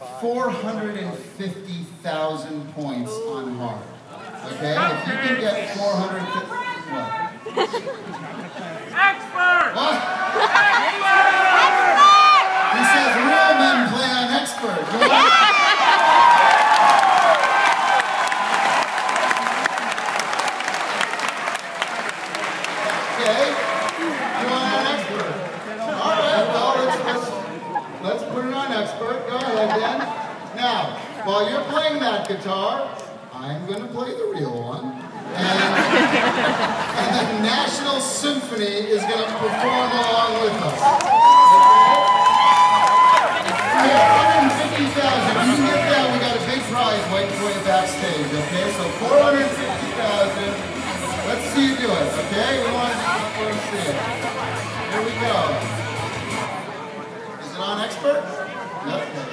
450,000 points on hard. Okay? If you can get 450, what? Expert! What? He says real men play on expert. Okay. You want an expert? All right. Well, let's, let's, put it on expert. Go ahead, then. Now, while you're playing that guitar, I'm going to play the real one. And, and the National Symphony is going to perform along with us. We have 150,000. If you can get that, we got a big prize waiting for you backstage, okay? So 450,000. Let's see you do it, okay? We want to see it. Here we go. Is it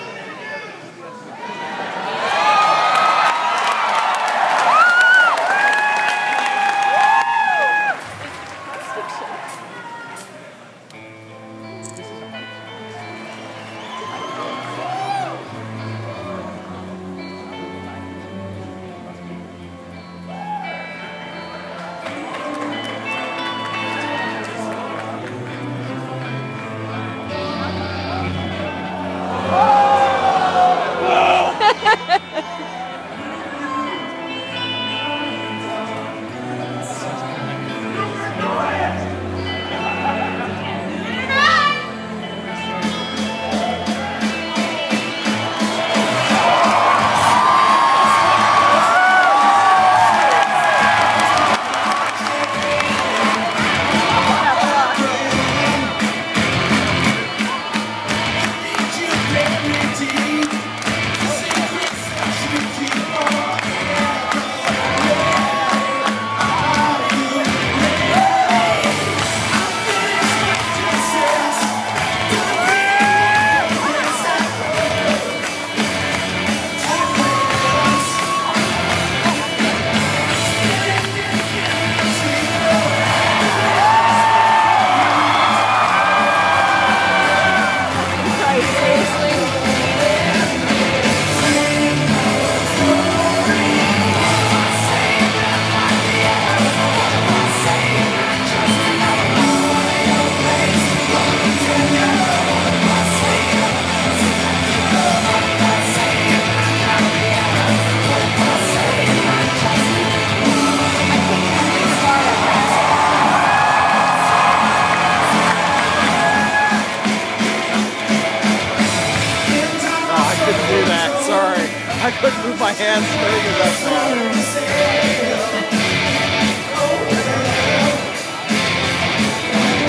I couldn't move my hands.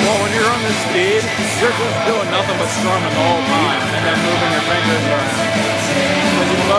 Well, when you're on this speed, you're just doing nothing but strumming the whole time and then moving your fingers around.